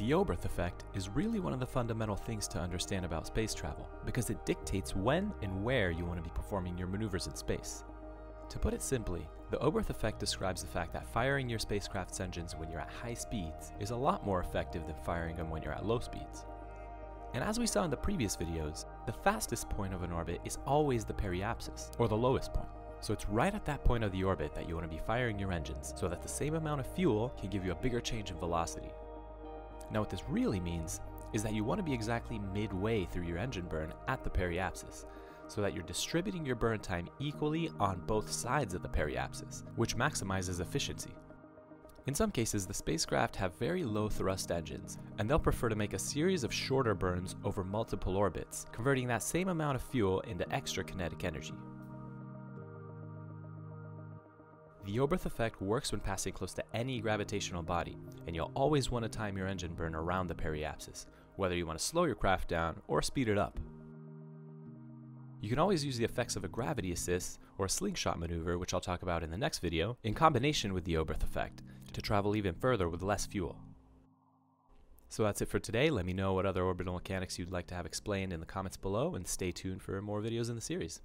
The Oberth effect is really one of the fundamental things to understand about space travel because it dictates when and where you want to be performing your maneuvers in space. To put it simply, the Oberth effect describes the fact that firing your spacecraft's engines when you're at high speeds is a lot more effective than firing them when you're at low speeds. And as we saw in the previous videos, the fastest point of an orbit is always the periapsis, or the lowest point. So it's right at that point of the orbit that you want to be firing your engines so that the same amount of fuel can give you a bigger change in velocity. Now what this really means is that you want to be exactly midway through your engine burn at the periapsis, so that you're distributing your burn time equally on both sides of the periapsis, which maximizes efficiency. In some cases, the spacecraft have very low thrust engines, and they'll prefer to make a series of shorter burns over multiple orbits, converting that same amount of fuel into extra kinetic energy. The Oberth effect works when passing close to any gravitational body, and you'll always want to time your engine burn around the periapsis, whether you want to slow your craft down or speed it up. You can always use the effects of a gravity assist or a slingshot maneuver, which I'll talk about in the next video, in combination with the Oberth effect, to travel even further with less fuel. So that's it for today. Let me know what other orbital mechanics you'd like to have explained in the comments below, and stay tuned for more videos in the series.